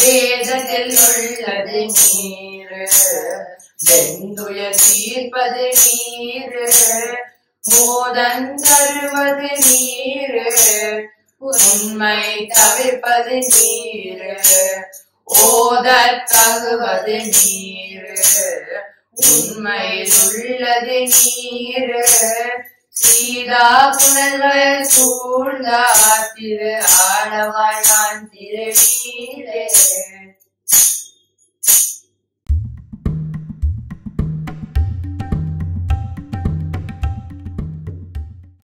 வேதத்தில் உள்ளது நீரு வெந்துயர் தீர்ப்பது நீரு. மோதன் தருவது நீரு. உண்மை தவிர்ப்பது நீரு ஓதத் தகுவது நீரு. உண்மையில் உள்ளது நீரு. சீதா புனல்கள் சூழ்ந்தார் திரு. ஆடவாழான் திருவீரே